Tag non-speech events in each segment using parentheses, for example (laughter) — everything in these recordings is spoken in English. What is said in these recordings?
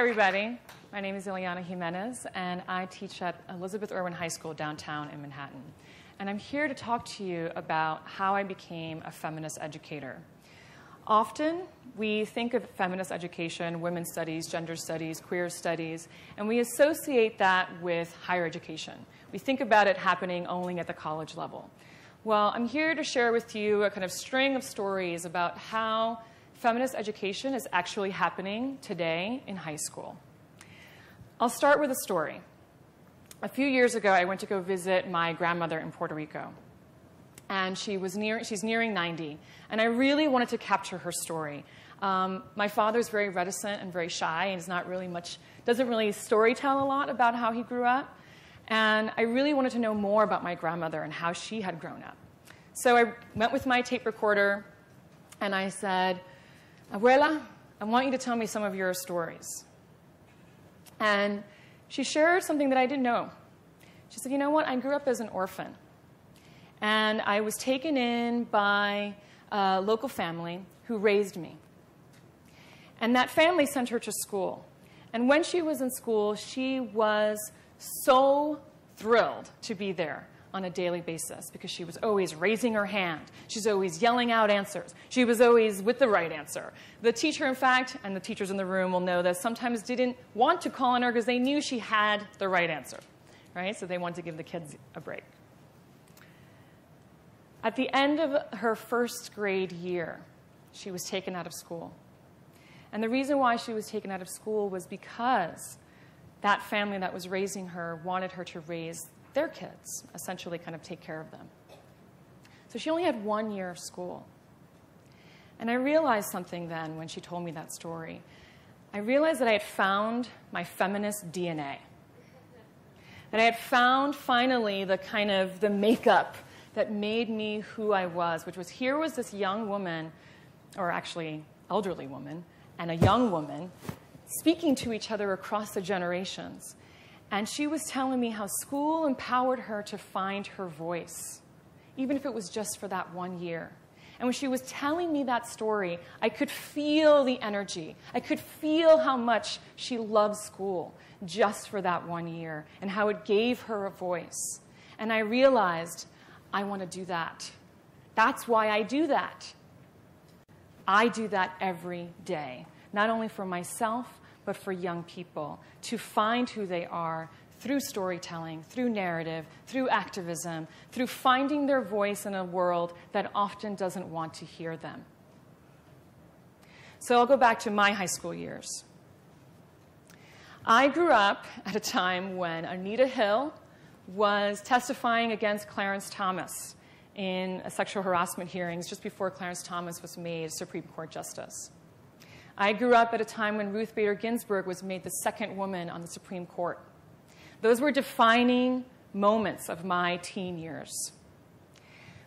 everybody. My name is Ileana Jimenez, and I teach at Elisabeth Irwin High School downtown in Manhattan. And I'm here to talk to you about how I became a feminist educator. Often, we think of feminist education, women's studies, gender studies, queer studies, and we associate that with higher education. We think about it happening only at the college level. Well, I'm here to share with you a kind of string of stories about how feminist education is actually happening today in high school. I'll start with a story. A few years ago, I went to go visit my grandmother in Puerto Rico. And she was near, she's nearing 90. And I really wanted to capture her story. Um, my father's very reticent and very shy and is not really much, doesn't really storytell a lot about how he grew up. And I really wanted to know more about my grandmother and how she had grown up. So I went with my tape recorder and I said, Abuela, I want you to tell me some of your stories. And she shared something that I didn't know. She said, You know what? I grew up as an orphan. And I was taken in by a local family who raised me. And that family sent her to school. And when she was in school, she was so thrilled to be there on a daily basis because she was always raising her hand. She's always yelling out answers. She was always with the right answer. The teacher, in fact, and the teachers in the room will know that sometimes didn't want to call on her because they knew she had the right answer, right? So they wanted to give the kids a break. At the end of her first grade year, she was taken out of school. And the reason why she was taken out of school was because that family that was raising her wanted her to raise their kids, essentially kind of take care of them. So she only had one year of school. And I realized something then when she told me that story. I realized that I had found my feminist DNA. That I had found finally the kind of the makeup that made me who I was, which was here was this young woman, or actually elderly woman, and a young woman speaking to each other across the generations. And she was telling me how school empowered her to find her voice, even if it was just for that one year. And when she was telling me that story, I could feel the energy. I could feel how much she loved school just for that one year and how it gave her a voice. And I realized, I want to do that. That's why I do that. I do that every day, not only for myself, but for young people to find who they are through storytelling, through narrative, through activism, through finding their voice in a world that often doesn't want to hear them. So I'll go back to my high school years. I grew up (laughs) at a time when Anita Hill was testifying against Clarence Thomas in sexual harassment hearings just before Clarence Thomas was made Supreme Court Justice. I grew up at a time when Ruth Bader Ginsburg was made the second woman on the Supreme Court. Those were defining moments of my teen years.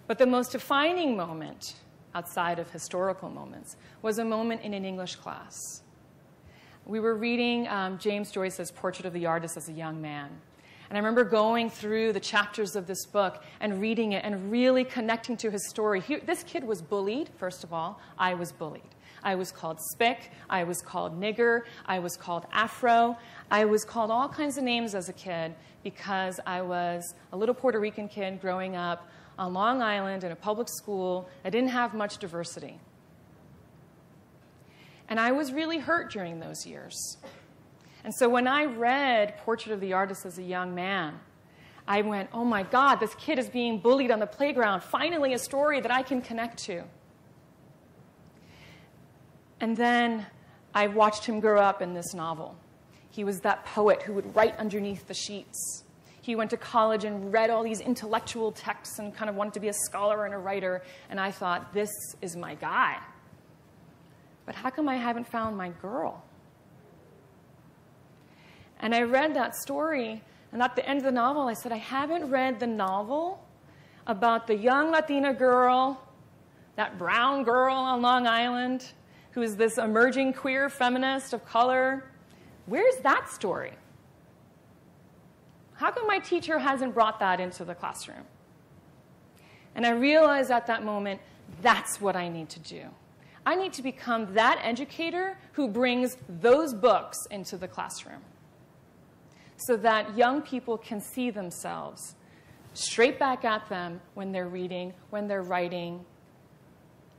But the most defining moment, outside of historical moments, was a moment in an English class. We were reading um, James Joyce's Portrait of the Artist as a Young Man. And I remember going through the chapters of this book and reading it and really connecting to his story. He, this kid was bullied, first of all. I was bullied. I was called Spick. I was called Nigger. I was called Afro. I was called all kinds of names as a kid because I was a little Puerto Rican kid growing up on Long Island in a public school I didn't have much diversity. And I was really hurt during those years. And so when I read Portrait of the Artist as a young man, I went, oh my God, this kid is being bullied on the playground. Finally, a story that I can connect to. And then I watched him grow up in this novel. He was that poet who would write underneath the sheets. He went to college and read all these intellectual texts and kind of wanted to be a scholar and a writer. And I thought, this is my guy. But how come I haven't found my girl? And I read that story, and at the end of the novel, I said, I haven't read the novel about the young Latina girl, that brown girl on Long Island, who is this emerging queer feminist of color. Where's that story? How come my teacher hasn't brought that into the classroom? And I realized at that moment, that's what I need to do. I need to become that educator who brings those books into the classroom so that young people can see themselves straight back at them when they're reading, when they're writing,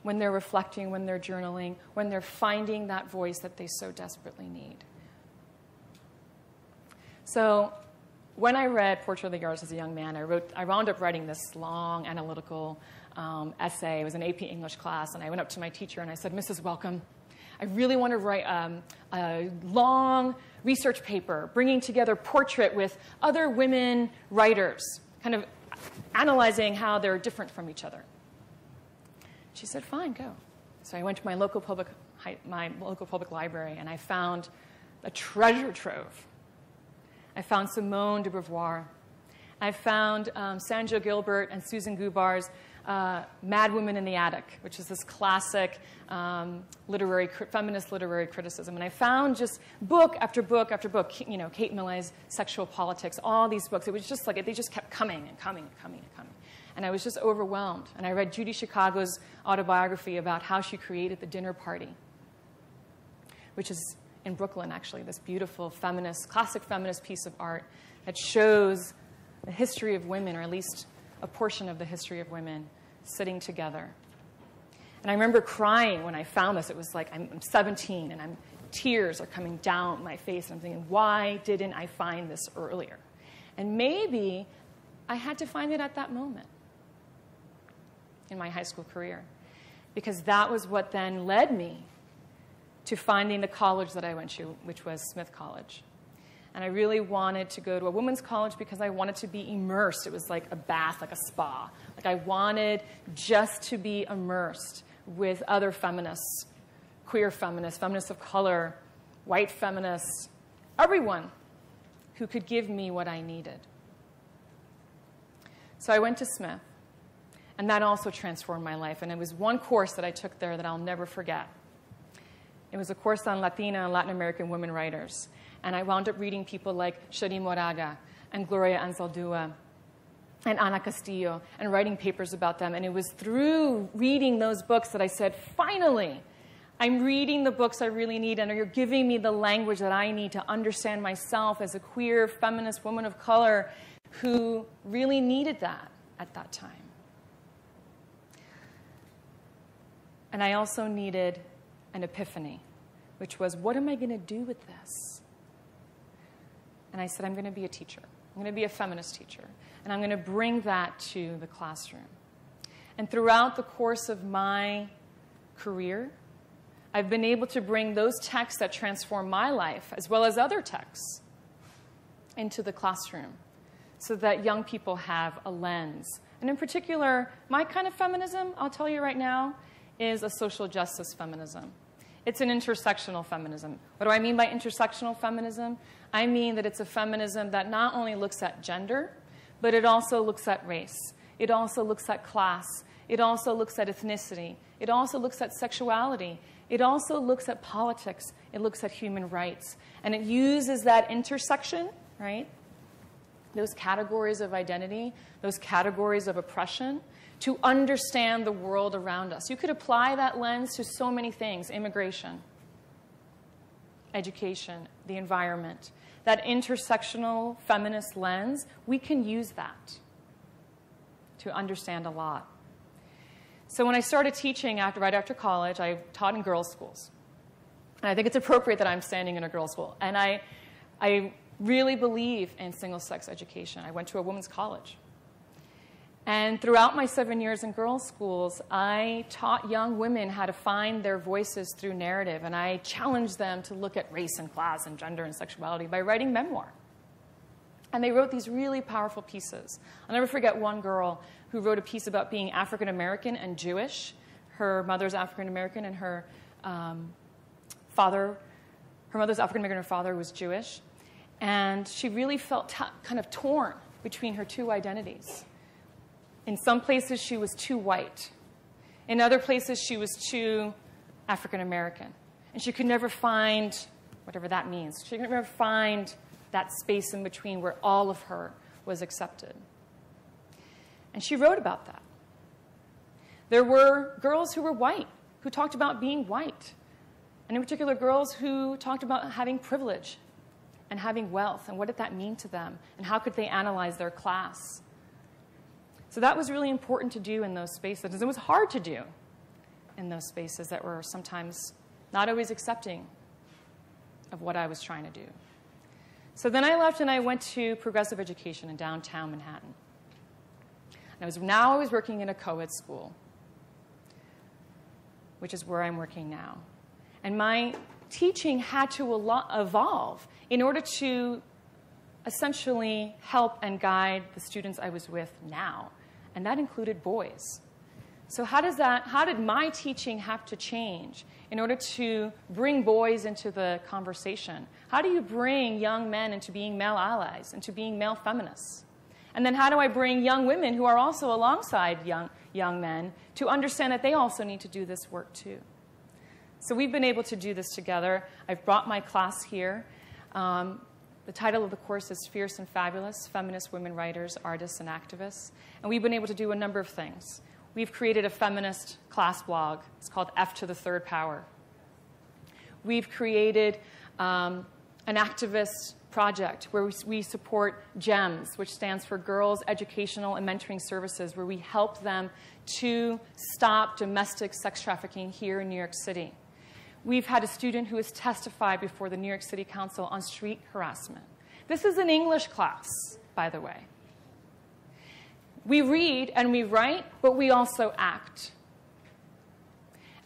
when they're reflecting, when they're journaling, when they're finding that voice that they so desperately need. So, when I read Portrait of the Artist as a Young Man, I, wrote, I wound up writing this long analytical um, essay. It was an AP English class, and I went up to my teacher and I said, Mrs. Welcome, I really want to write um, a long research paper bringing together portrait with other women writers, kind of analyzing how they're different from each other. She said, fine, go. So I went to my local public, my local public library and I found a treasure trove. I found Simone de Beauvoir. I found um, Sandra Gilbert and Susan Gubar's uh, Mad Women in the Attic, which is this classic um, literary, feminist literary criticism. And I found just book after book after book, you know, Kate Millett's Sexual Politics, all these books. It was just like, they just kept coming and coming and coming and coming. And I was just overwhelmed. And I read Judy Chicago's autobiography about how she created the dinner party, which is in Brooklyn, actually, this beautiful feminist, classic feminist piece of art that shows the history of women, or at least a portion of the history of women, sitting together. And I remember crying when I found this. It was like I'm 17 and I'm, tears are coming down my face. And I'm thinking, why didn't I find this earlier? And maybe I had to find it at that moment in my high school career because that was what then led me to finding the college that I went to, which was Smith College. And I really wanted to go to a women's college because I wanted to be immersed. It was like a bath, like a spa. Like I wanted just to be immersed with other feminists, queer feminists, feminists of color, white feminists, everyone who could give me what I needed. So I went to Smith, and that also transformed my life. And it was one course that I took there that I'll never forget. It was a course on Latina and Latin American women writers. And I wound up reading people like Cherríe Moraga and Gloria Anzaldúa and Ana Castillo and writing papers about them. And it was through reading those books that I said, finally, I'm reading the books I really need, and you're giving me the language that I need to understand myself as a queer, feminist woman of color who really needed that at that time. And I also needed an epiphany, which was, what am I going to do with this? And I said, I'm going to be a teacher. I'm going to be a feminist teacher and I'm going to bring that to the classroom. And throughout the course of my career, I've been able to bring those texts that transform my life, as well as other texts, into the classroom so that young people have a lens. And in particular, my kind of feminism, I'll tell you right now, is a social justice feminism. It's an intersectional feminism. What do I mean by intersectional feminism? I mean that it's a feminism that not only looks at gender, but it also looks at race. It also looks at class. It also looks at ethnicity. It also looks at sexuality. It also looks at politics. It looks at human rights. And it uses that intersection, right? Those categories of identity, those categories of oppression, to understand the world around us. You could apply that lens to so many things immigration, education, the environment that intersectional feminist lens, we can use that to understand a lot. So when I started teaching after, right after college, I taught in girls' schools. And I think it's appropriate that I'm standing in a girls' school. And I, I really believe in single-sex education. I went to a women's college. And throughout my seven years in girls' schools, I taught young women how to find their voices through narrative, and I challenged them to look at race and class and gender and sexuality by writing memoir. And they wrote these really powerful pieces. I'll never forget one girl who wrote a piece about being African American and Jewish. Her mother's African American, and her um, father, her mother's African American, and her father was Jewish. And she really felt kind of torn between her two identities. In some places, she was too white. In other places, she was too African American. And she could never find whatever that means. She could never find that space in between where all of her was accepted. And she wrote about that. There were girls who were white who talked about being white, and in particular, girls who talked about having privilege and having wealth and what did that mean to them and how could they analyze their class. So that was really important to do in those spaces. It was hard to do in those spaces that were sometimes not always accepting of what I was trying to do. So then I left and I went to progressive education in downtown Manhattan. And I was now I was working in a co-ed school, which is where I'm working now. And my teaching had to evolve in order to essentially help and guide the students I was with now. And that included boys. So how does that how did my teaching have to change in order to bring boys into the conversation? How do you bring young men into being male allies, into being male feminists? And then how do I bring young women who are also alongside young, young men to understand that they also need to do this work too? So we've been able to do this together. I've brought my class here. Um, the title of the course is Fierce and Fabulous Feminist Women Writers, Artists, and Activists. And we've been able to do a number of things. We've created a feminist class blog. It's called F to the Third Power. We've created um, an activist project where we support GEMS, which stands for Girls Educational and Mentoring Services, where we help them to stop domestic sex trafficking here in New York City. We've had a student who has testified before the New York City Council on street harassment. This is an English class, by the way. We read and we write, but we also act.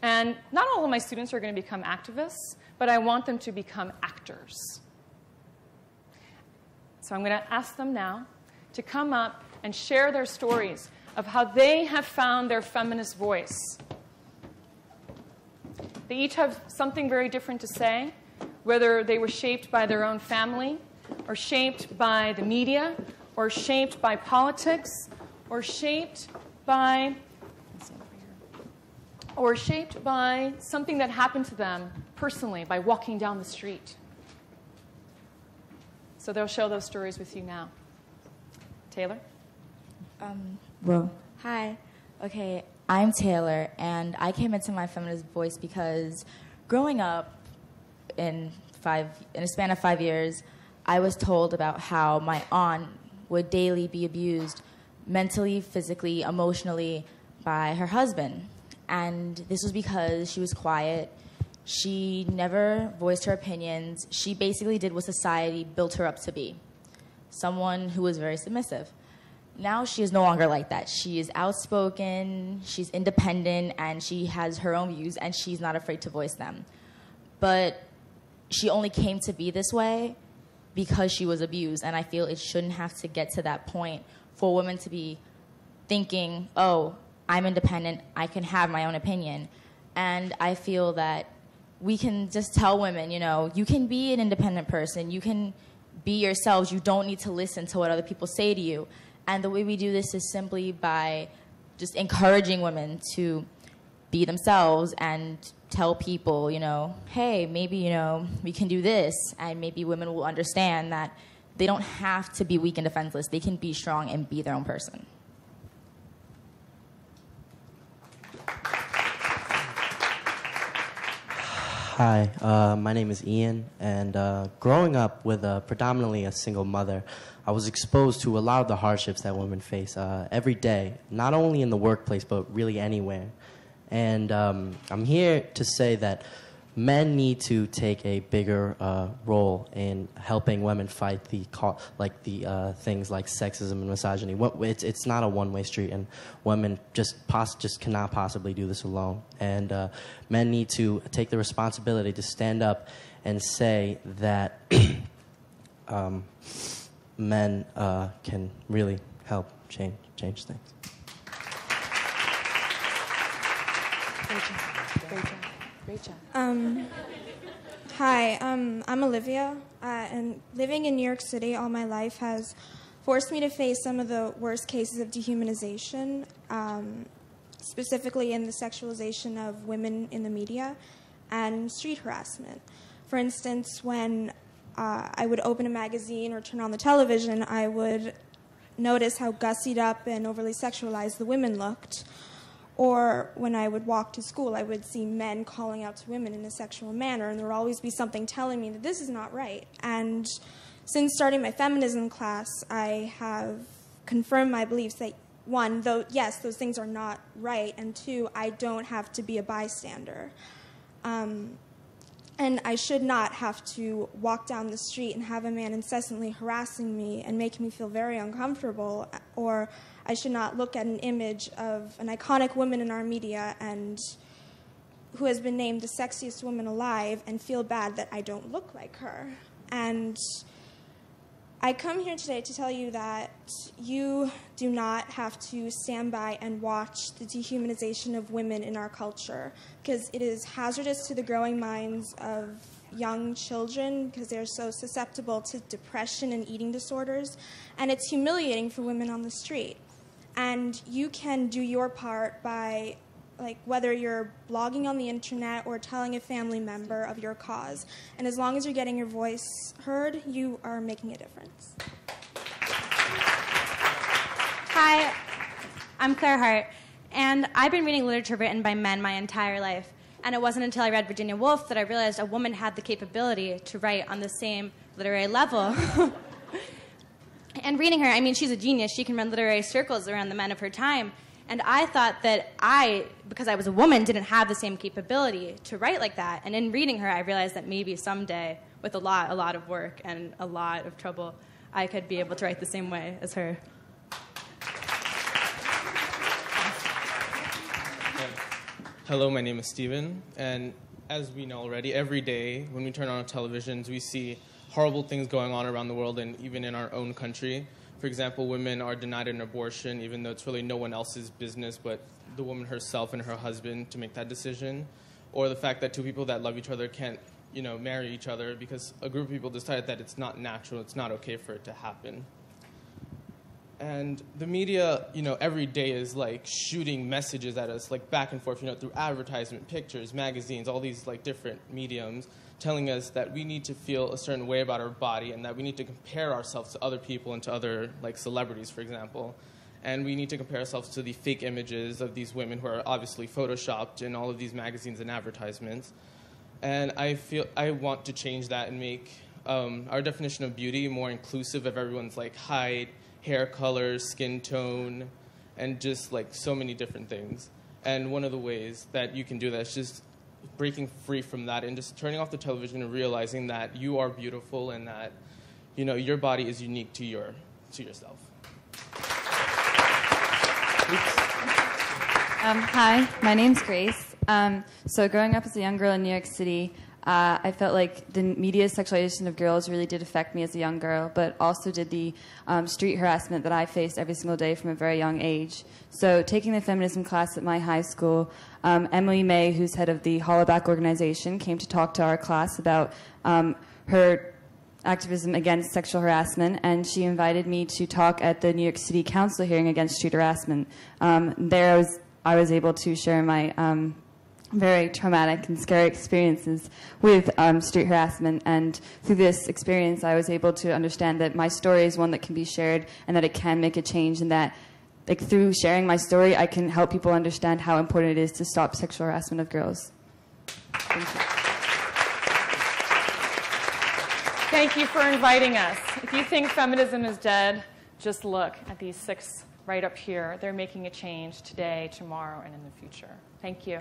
And not all of my students are going to become activists, but I want them to become actors. So I'm going to ask them now to come up and share their stories of how they have found their feminist voice they each have something very different to say, whether they were shaped by their own family, or shaped by the media, or shaped by politics, or shaped by or shaped by something that happened to them personally by walking down the street. So they'll share those stories with you now. Taylor? Um, well, hi. Okay, I'm Taylor, and I came into my feminist voice because growing up in five in a span of five years, I was told about how my aunt would daily be abused mentally, physically, emotionally by her husband. And this was because she was quiet. She never voiced her opinions. She basically did what society built her up to be someone who was very submissive now she is no longer like that. She is outspoken, she's independent, and she has her own views, and she's not afraid to voice them. But she only came to be this way because she was abused, and I feel it shouldn't have to get to that point for women to be thinking, oh, I'm independent, I can have my own opinion. And I feel that we can just tell women, you know, you can be an independent person, you can be yourselves, you don't need to listen to what other people say to you and the way we do this is simply by just encouraging women to be themselves and tell people, you know, hey, maybe, you know, we can do this. And maybe women will understand that they don't have to be weak and defenseless. They can be strong and be their own person. Hi, uh, my name is Ian, and uh, growing up with a, predominantly a single mother, I was exposed to a lot of the hardships that women face uh, every day, not only in the workplace, but really anywhere. And um, I'm here to say that men need to take a bigger uh, role in helping women fight the like the uh, things like sexism and misogyny. It's, it's not a one-way street, and women just just cannot possibly do this alone. And uh, men need to take the responsibility to stand up and say that. (clears throat) um, men uh, can really help change change things. Um, hi, um, I'm Olivia, uh, and living in New York City all my life has forced me to face some of the worst cases of dehumanization, um, specifically in the sexualization of women in the media and street harassment. For instance, when uh, I would open a magazine or turn on the television, I would notice how gussied up and overly sexualized the women looked. Or when I would walk to school, I would see men calling out to women in a sexual manner, and there would always be something telling me that this is not right. And since starting my feminism class, I have confirmed my beliefs that one, though, yes, those things are not right, and two, I don't have to be a bystander. Um, and I should not have to walk down the street and have a man incessantly harassing me and making me feel very uncomfortable, or I should not look at an image of an iconic woman in our media and who has been named the sexiest woman alive and feel bad that I don't look like her. And I come here today to tell you that you do not have to stand by and watch the dehumanization of women in our culture because it is hazardous to the growing minds of young children because they're so susceptible to depression and eating disorders, and it's humiliating for women on the street. And you can do your part by like whether you're blogging on the internet or telling a family member of your cause. And as long as you're getting your voice heard, you are making a difference. Hi, I'm Claire Hart, and I've been reading literature written by men my entire life. And it wasn't until I read Virginia Woolf that I realized a woman had the capability to write on the same literary level. (laughs) and reading her, I mean, she's a genius. She can run literary circles around the men of her time. And I thought that I, because I was a woman, didn't have the same capability to write like that. And in reading her, I realized that maybe someday, with a lot, a lot of work and a lot of trouble, I could be able to write the same way as her. Hello, my name is Steven, and as we know already, every day when we turn on our televisions, we see horrible things going on around the world and even in our own country. For example, women are denied an abortion, even though it's really no one else's business but the woman herself and her husband to make that decision. Or the fact that two people that love each other can't, you know, marry each other because a group of people decided that it's not natural, it's not okay for it to happen. And the media, you know, every day is like shooting messages at us, like back and forth, you know, through advertisement, pictures, magazines, all these like different mediums telling us that we need to feel a certain way about our body and that we need to compare ourselves to other people and to other like celebrities, for example. And we need to compare ourselves to the fake images of these women who are obviously photoshopped in all of these magazines and advertisements. And I feel I want to change that and make um, our definition of beauty more inclusive of everyone's like height, hair color, skin tone, and just like so many different things. And one of the ways that you can do that is just breaking free from that and just turning off the television and realizing that you are beautiful and that you know your body is unique to your to yourself. Um, hi, my name's Grace. Um, so growing up as a young girl in New York City, uh, I felt like the media sexualization of girls really did affect me as a young girl, but also did the um, street harassment that I faced every single day from a very young age. So, taking the feminism class at my high school, um, Emily May, who's head of the Hollaback organization, came to talk to our class about um, her activism against sexual harassment, and she invited me to talk at the New York City Council hearing against street harassment. Um, there, I was I was able to share my um, very traumatic and scary experiences with um, street harassment. And through this experience, I was able to understand that my story is one that can be shared and that it can make a change, and that like through sharing my story, I can help people understand how important it is to stop sexual harassment of girls. Thank you. Thank you for inviting us. If you think feminism is dead, just look at these six right up here. They're making a change today, tomorrow, and in the future. Thank you.